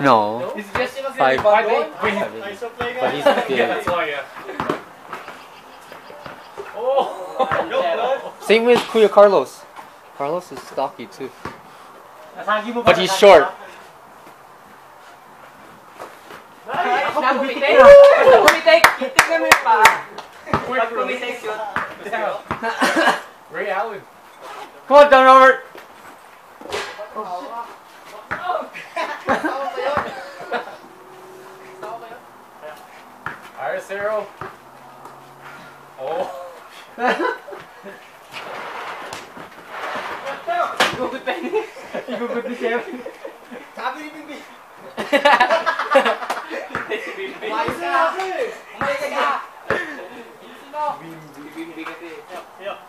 No. It's just Five. Five eight. Nice to play But he's. Yeah, that's why, yeah. Oh! Same with Kuya Carlos. Carlos is stocky too. Nasagi mo ba? But he's short. Nice. Na pumitik! Basta pumitik! Tignan mo yung paa. Pag pumitik yun. Ray Allen. Come on, Don Robert. Alright, Cyril. Oh. Gugut pa yun. Igugot ni Sir. Sabi ni Bibi. Hindi si Bimbi. Umayos na ako eh. Umayos ka! Sino? Bimbi kasi. Yo.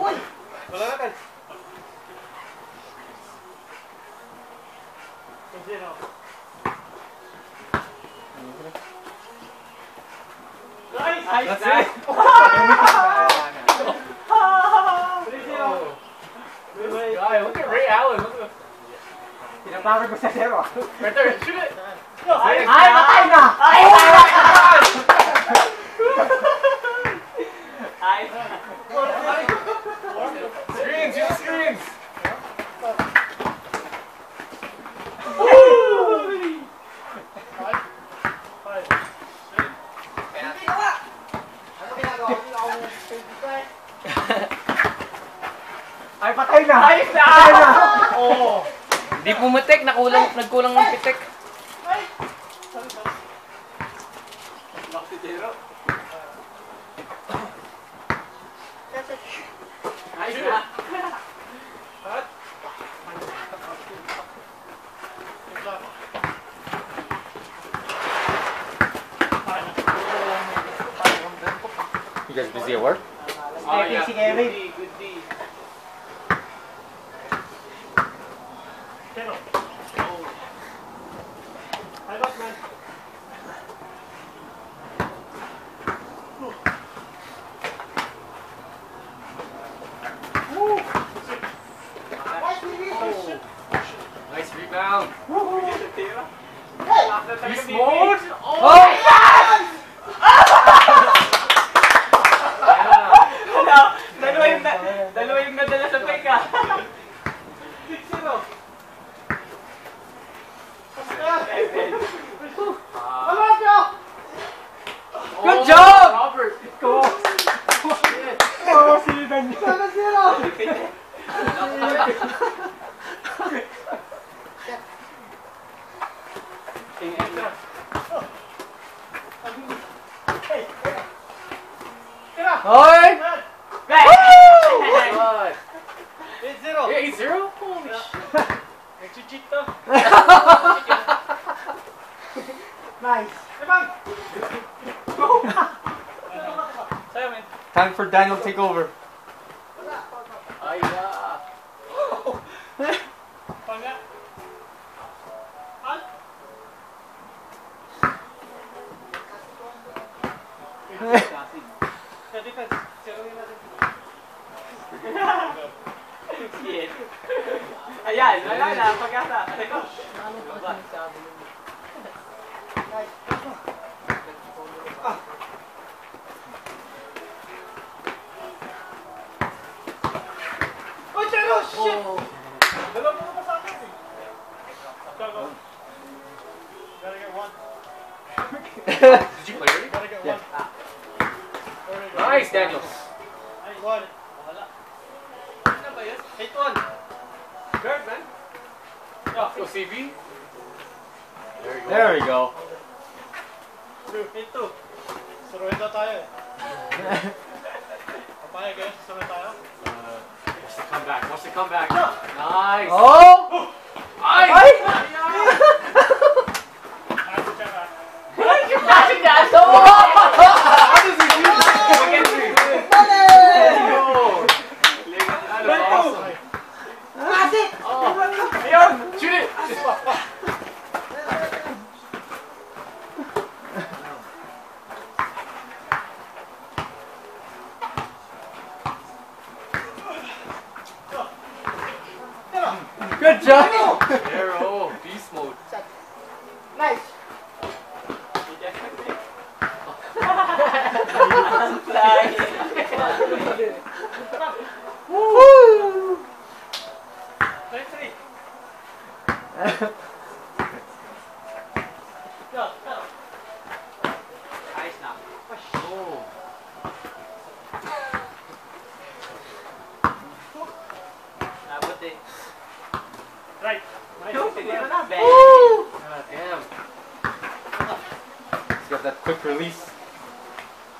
Uy! Wala na kan. Zero. Nice! That's Nice! it. Three zero. Wait, Guy, look at Ray Allen. Look at Tinatawag ko sa zero. right there. Shoot it. Ay, patay na! Ay! Ay! Screens. nagkulang Heirat, mein Vater. Hoy! Good. Eight zero. Yeah, eight zero. Holy shit. Nag-cheat to. Nice. Ebang! Sa'yo, men. Time for Daniel to take over. Ay, yeah. Shit. Ayan, wala na. Pag-asa. Oh, zero! Shit! Dalawa mo pa sa akin eh. Go, go. Gotta get one. Did you play already? Gotta get Yeah. one. Nice, Daniels. Ay, one. Wala. Go CB. There you go. There we go. two. Eight two. Suruhin daw tayo eh. Papayag eh. Suruhin tayo. Uh, watch the comeback. Watch the comeback. Nice. Oh! Ay! Ay! Nice check ah. Kasi gaso! How does he do that? McKenzie. That is awesome. Oh. Leon, shoot it. Job. Arrow, beast mode. Check. Nice. Woo! Nice three. Go, go. Ayos na. Oh. Nabot eh. Right. Nice. Hindi mo na, Woo! God damn. He's got that quick release.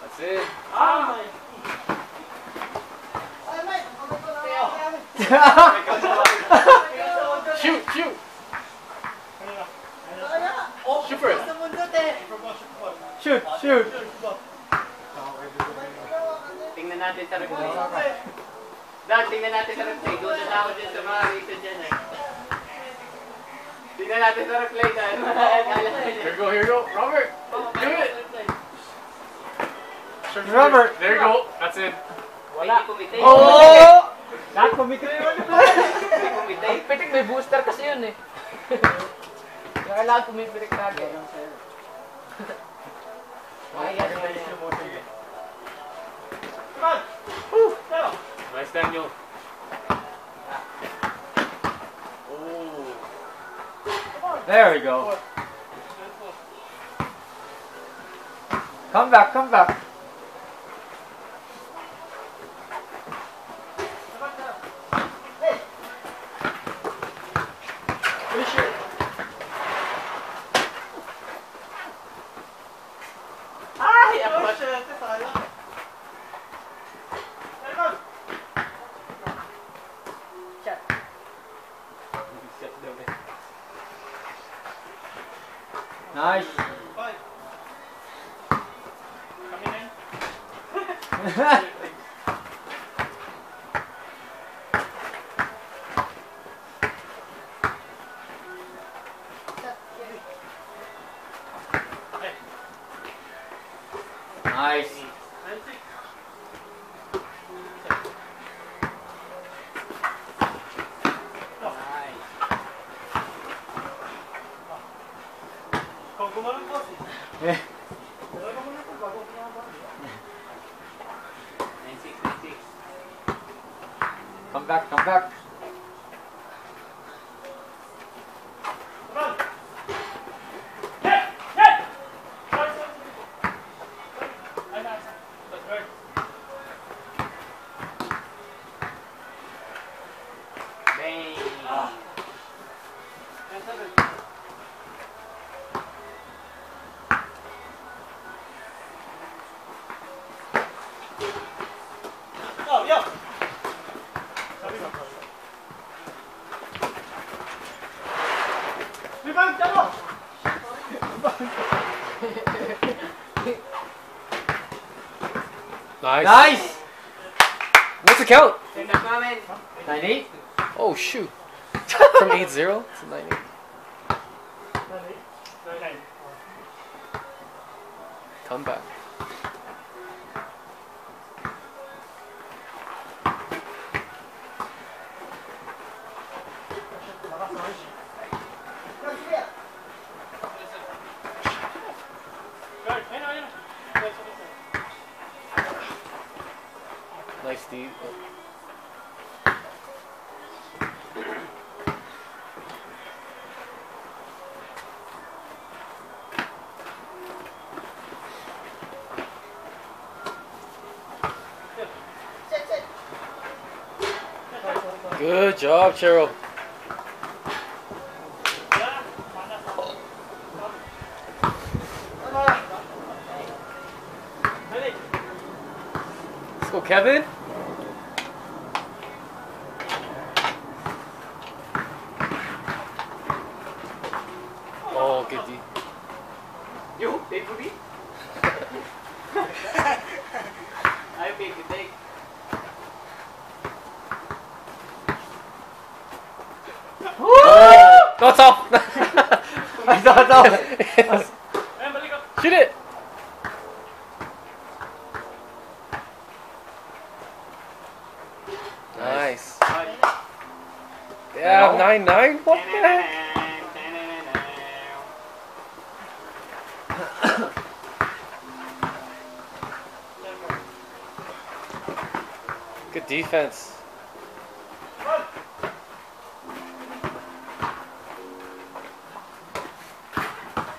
That's it. Ah! Shoot, shoot. Shoot first. shoot, shoot. Tingnan natin sa replay. Dad, tingnan natin sa replay. Doon na ako dyan sa mga reason dyan eh. Tingnan natin sa replay dahil Here go, here you go. Robert, do it. Robert. There you go. That's it. Wala. Oh! Not committed. Ang pitik may booster kasi yun eh. Kailangan pumipitik lagi. Ayan, ayan. Come on. Go. Nice, Daniel. There we go. Come back, come back. Ay, ako Oh, ba? shit. That's all right. There goes. Nice. Five. Coming in. nice. Nice. Nice. What's the count? Send up namin. 9-8. Oh, shoot. From 80 to 9 8. Nine, eight. Nine, nine. Come back. Good job, Cheryl. Let's go, Kevin. nine nine? What the heck? Good defense.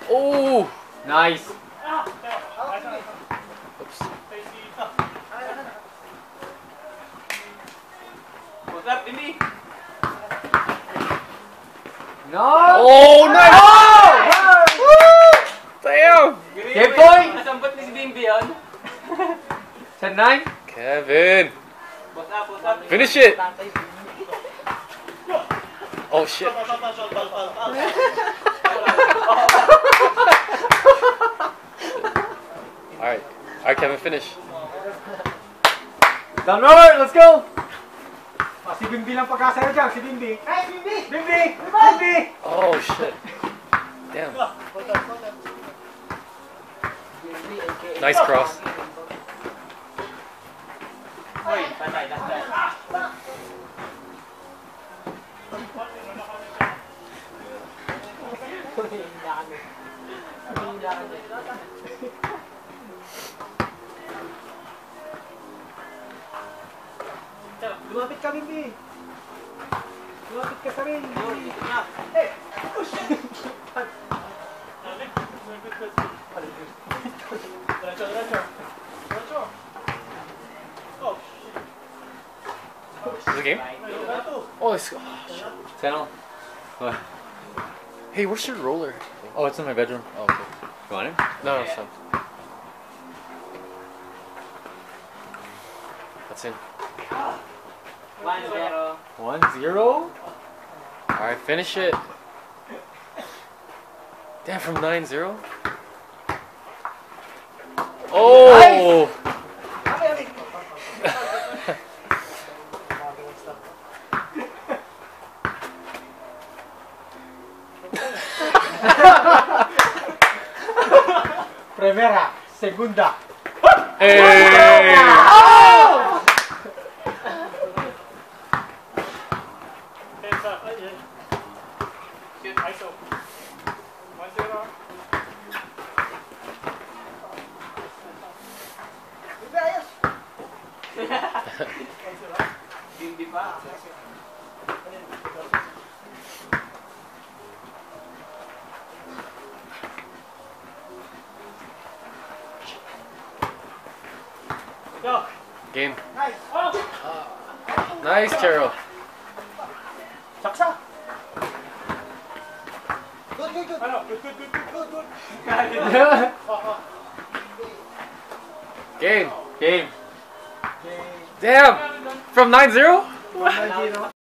Oh, nice. Oops. What's up, Indy? No! Oh, nice! Damn! Game point! Nasambot ni si Bimbi yun. Sa 9? Kevin! What's up, what's up? Finish it! Oh shit. Alright. Alright, Kevin, finish. Down Robert, let's go! Ah, si Bimbi lang pagkasaya dyan, si Bimbi. Hey, Bimbi! Bimbi! Bimbi! Oh shit. Damn. Nice cross. Diretso, diretso. Diretso. Oh, Is it a game? right two. Oh, it's. Oh, shit. Channel. Hey, where's your roller? Oh, it's in my bedroom. Oh, okay. You want it? No, no, son. That's in. One, zero. 1 0? Alright, finish it. Damn, from 9 0? Oh! Primera, segunda. hey! Heads up. Ay, ay. Shoot. ISO. One zero. Bimbi pa. Go. Game. Nice. Saksa. Good, good, good. Good, good, good, good, good, good. Game. Game. Damn! From 9 0? One, zero.